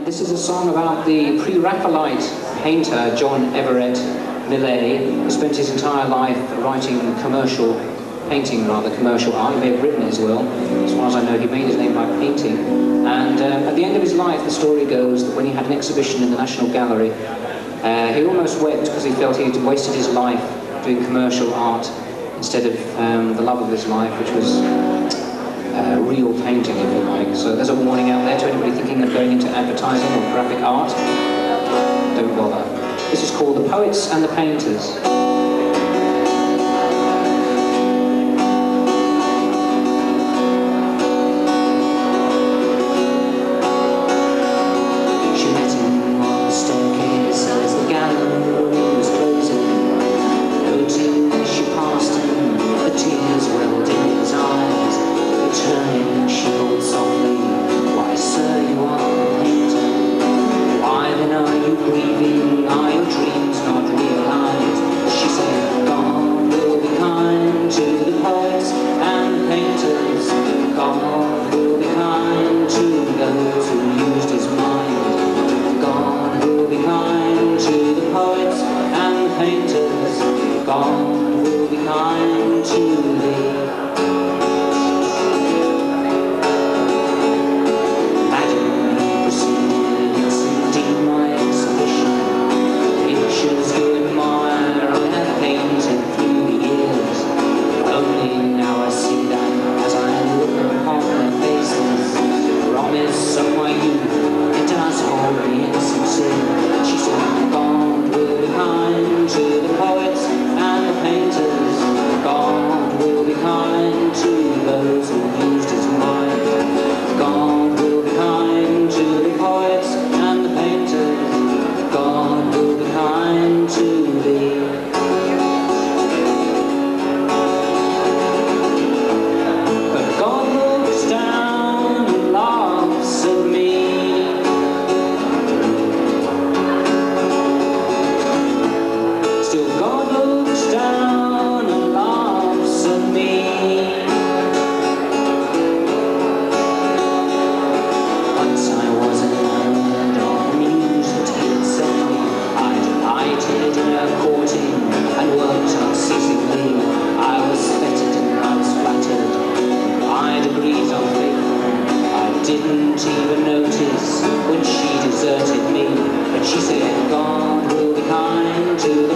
Um, this is a song about the pre-Raphaelite painter John Everett Millais, who spent his entire life writing commercial, painting rather, commercial art. He may have written as well. As far as I know, he made his name by painting. And uh, at the end of his life, the story goes that when he had an exhibition in the National Gallery, uh, he almost wept because he felt he had wasted his life doing commercial art instead of um, the love of his life, which was uh, real painting, if you like. So there's a warning out going into advertising or graphic art. Don't bother. This is called The Poets and the Painters. long changes. didn't even notice when she deserted me. And she said, God will be kind to the